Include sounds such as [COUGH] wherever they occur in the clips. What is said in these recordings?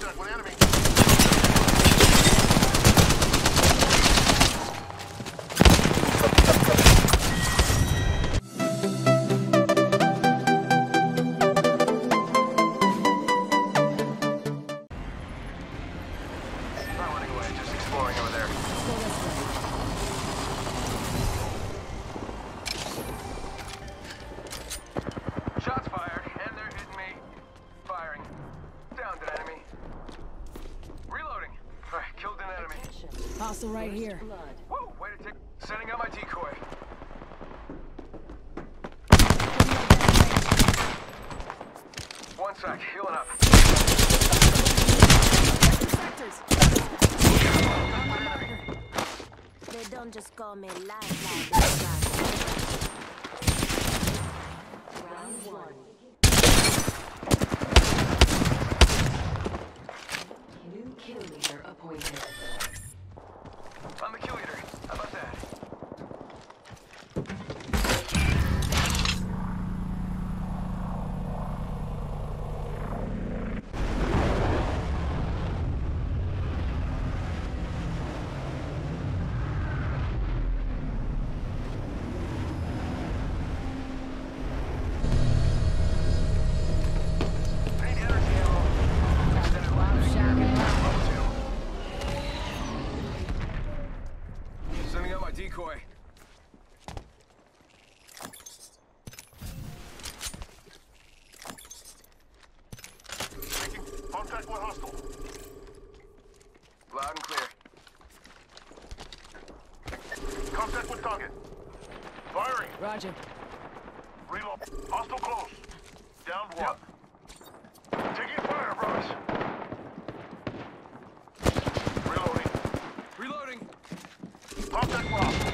Contact with enemy. One healing up. They don't just call me. Lifeline. Round one. New kill leader appointed. I'm the kill leader. How about that? Need energy ammo. Extended line. Level two. Sending out my decoy. Making contact with hostile. Loud and clear. Contact with target. Firing. Roger. Reload. Hostile close. Down one. Taking fire, bros. Reloading. Reloading. Contact with hostile.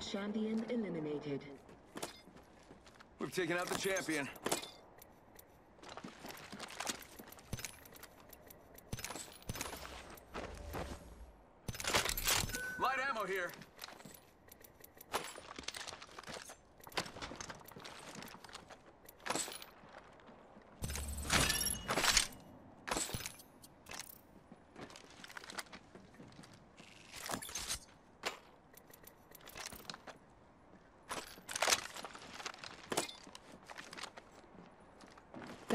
Champion eliminated. We've taken out the champion. Light ammo here.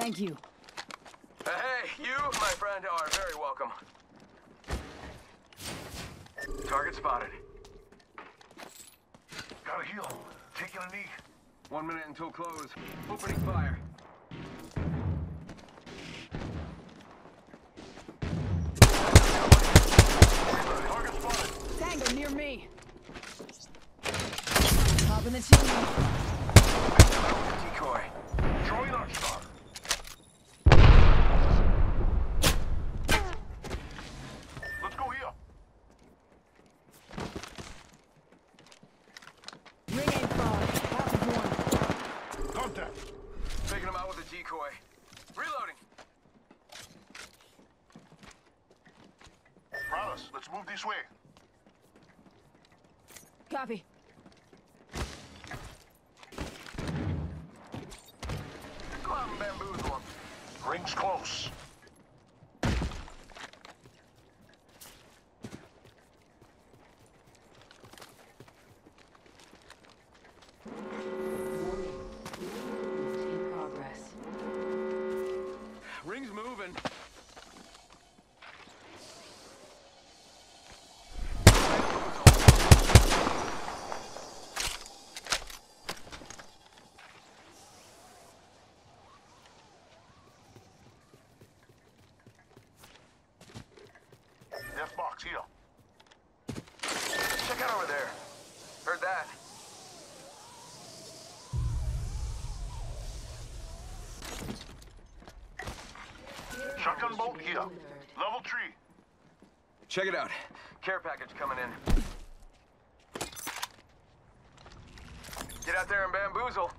Thank you. Uh, hey, you, my friend, are very welcome. Target spotted. Gotta heal. Taking a knee. One minute until close. Opening fire. Target spotted. Tango near me. Popping the team. Decoy. Throwing Arc Star. Let's go here. Ring ain't far. Half of one. Contact. Taking him out with a decoy. Reloading. Prowess, let's move this way. Copy. Go out and bamboozle him. Rings close. Death. Check out over there. Heard that. Shotgun bolt here. Level three. Check it out. Care package coming in. Get out there and bamboozle.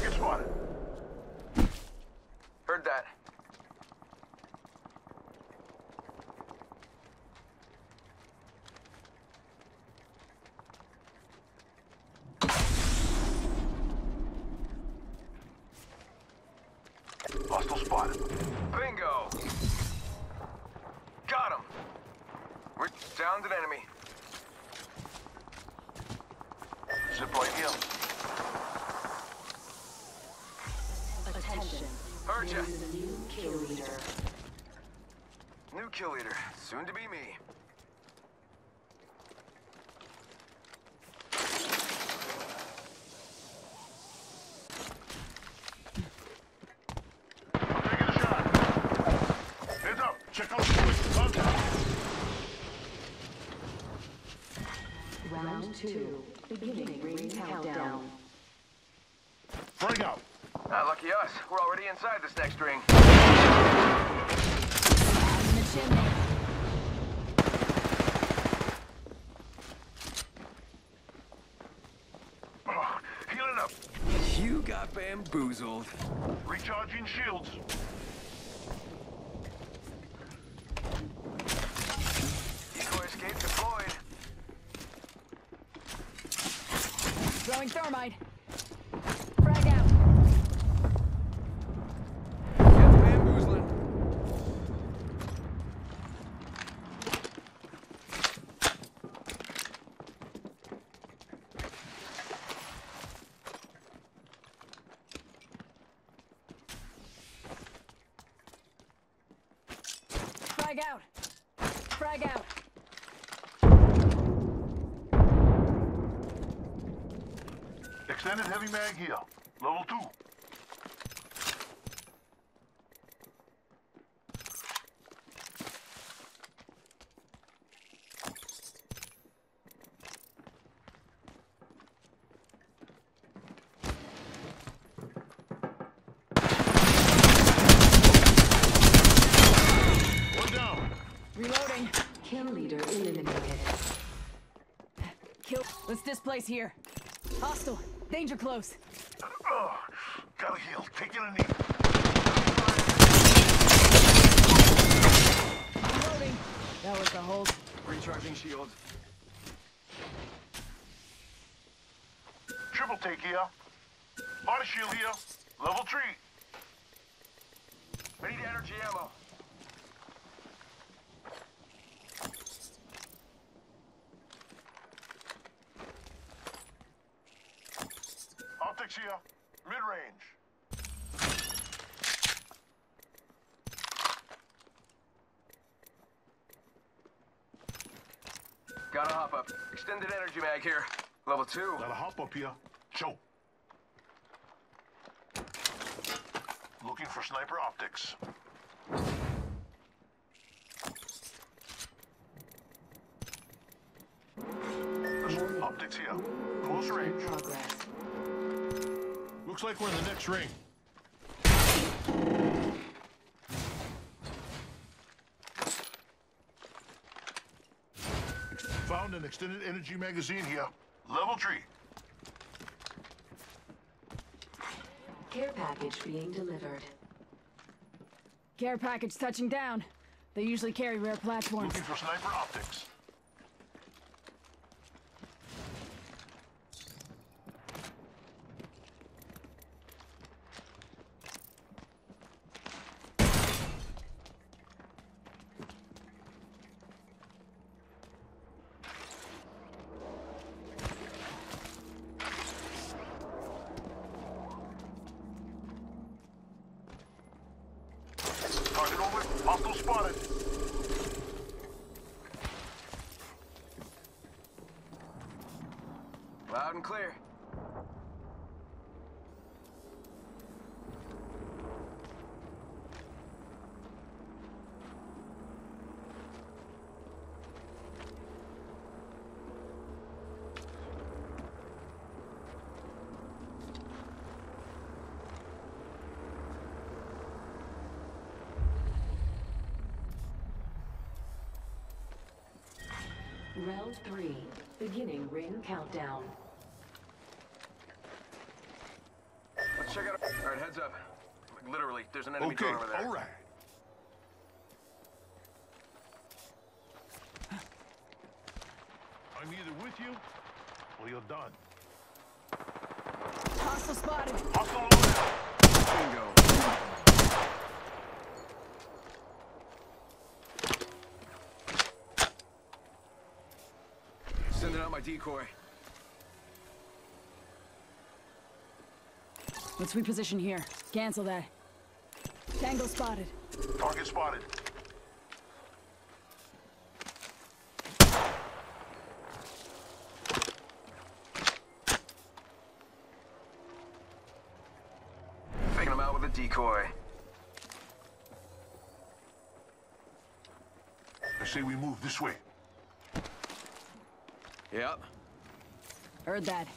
Target spotted. Heard ya. There is a new kill leader. New kill leader. Soon to be me. I'm a shot. Heads up. Check out the switch. Round two. Beginning ring countdown. Frag out. Lucky us. We're already inside this next ring. Oh, In the chimney. Ugh, healing up. You got bamboozled. Recharging shields. Frag out! Frag out! Extended heavy mag here. Level 2. Kill leader eliminated. Kill. Let's displace here. Hostile. Danger close. Ugh, gotta heal. Taking a knee. Reloading. That was the hold. Recharging shields. Triple take here. Body shield here. Level three. I need energy ammo. Optics here. Mid-range. Gotta hop up. Extended energy mag here. Level two. Gotta hop up here. Choke. Looking for sniper optics. There's optics here. Close In range. Progress. Looks like we're in the next ring. Found an extended energy magazine here. Level three. Care package being delivered. Care package touching down. They usually carry rare platforms. Looking for sniper optics. Target over. Hostile spotted. Loud and clear. Round three. Beginning ring countdown. Let's Check out. All right, heads up. Literally, there's an enemy Okay, drone over there. all right. I'm either with you or you're done. Hostile spotted. Hostile. Bingo. Sending out my decoy. Let's reposition here. Cancel that. Tango spotted. Target spotted. Faking him out with a decoy. I say we move this way. Yep. Heard that.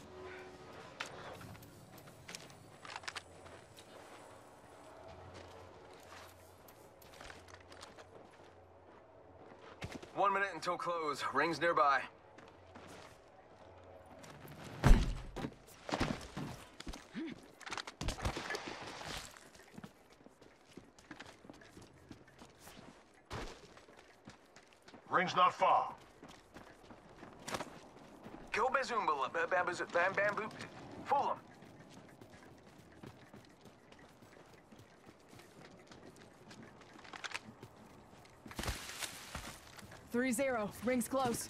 One minute until close. Rings nearby. Ring's not far. Go Bazoombala. Ba- ba- bazoo- Bam bamboo. Fool him. Three zero. Rings close.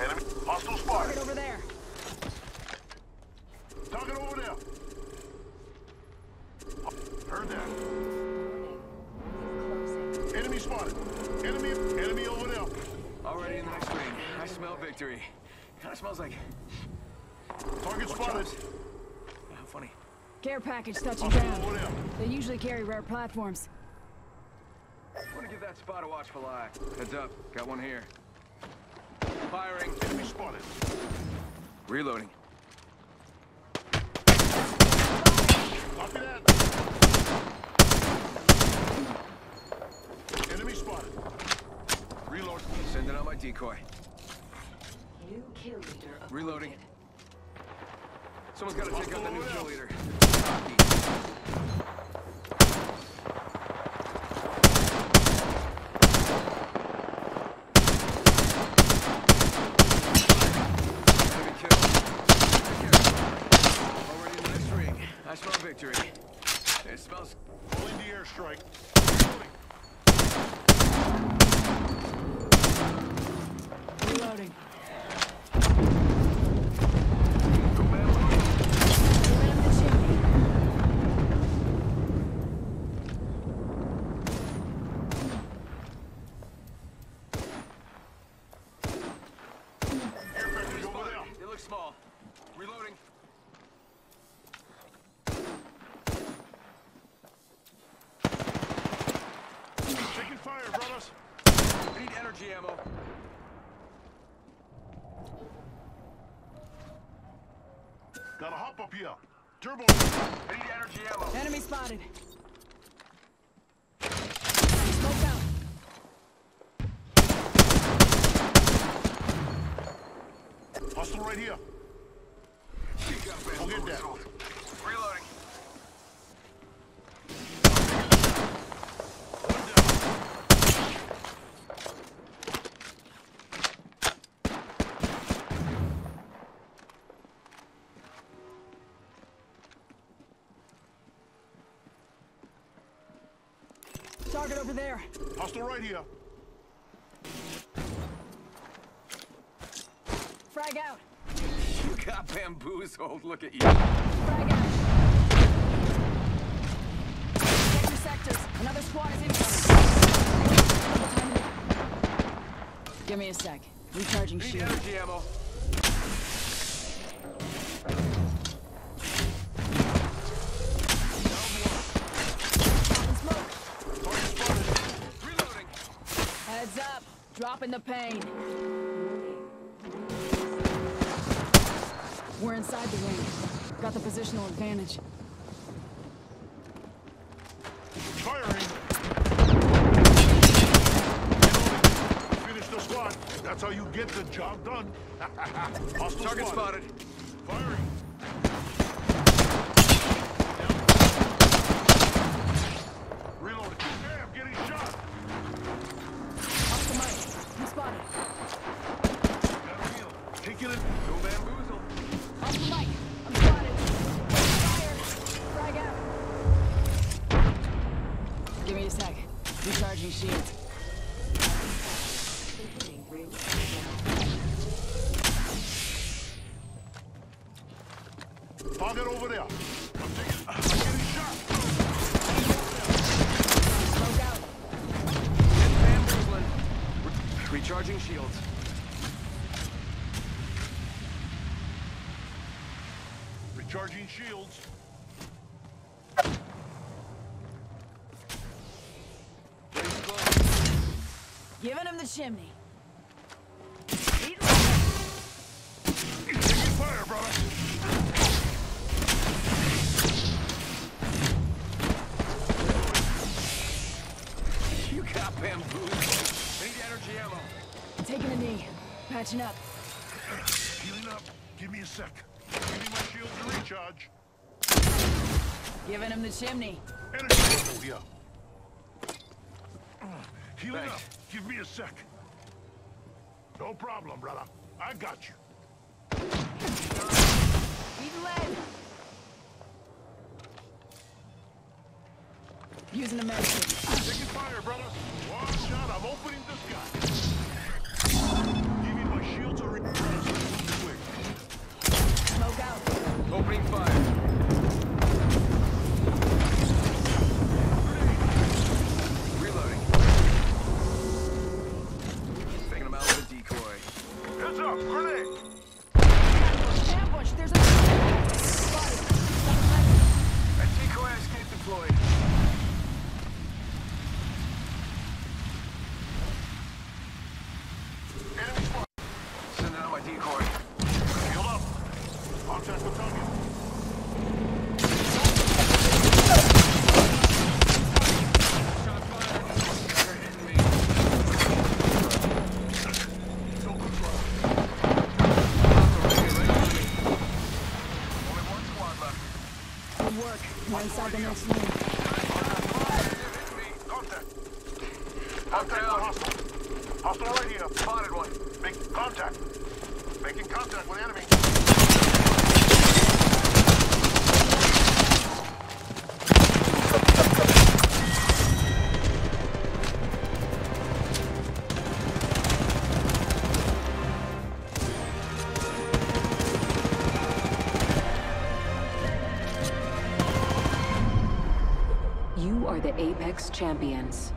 Enemy. Hostile Target spotted. over there. Target over there. Heard that. Enemy spotted. Enemy. Enemy over there. Already in the next ring. I smell victory. Kind of smells like. Target spotted. How funny. Care package touching Hostile down. They usually carry rare platforms. I'm gonna give that spot a watchful eye. Heads up. Got one here. Firing. Enemy spotted. Reloading. Copy that. Enemy spotted. Reload. Sending out my decoy. New kill leader appointed. Reloading. Someone's gotta take out the new kill leader. Enemy kill. Already in the next ring. I smell victory. It smells Calling the airstrike. Reloading. Reloading. Go man, load. Moving up the chimney. Air package over there. It looks small. Reloading. Taking fire, brothers. I need energy ammo. Gotta hop up here. Turbo. I need energy ammo. Enemy spotted. Smoke out. Hostile right here. Go get that. Reloading. One. Target over there. Hostile right here. Frag out. You got bamboozled. Look at you. Frag out. Your sectors. Another squad is incoming. Give me a sec. Recharging Need shield. energy ammo. Smoke. Target spotted. Reloading. Heads up. Dropping the pain. We're inside the ring. Got the positional advantage. Firing. Finish the squad. That's how you get the job done. [LAUGHS] Target spotted. spotted. Firing. Recharging shields. Recharging shields. Giving him the chimney. Patching up. Healing up. Give me a sec. Give me my shield to recharge. Giving him the chimney. Energy level here. Healing Thanks. up. Give me a sec. No problem, brother. I got you. Eating lead. Using a medkit. Taking fire, brother. One shot. I'm opening the sky. Give me my shield to recharge. Quick. Smoke out. Opening fire. Inside the next me. Contact. Down. hostile. Hostile here. Spotted one. Make contact. Making contact with enemy. The Apex Champions.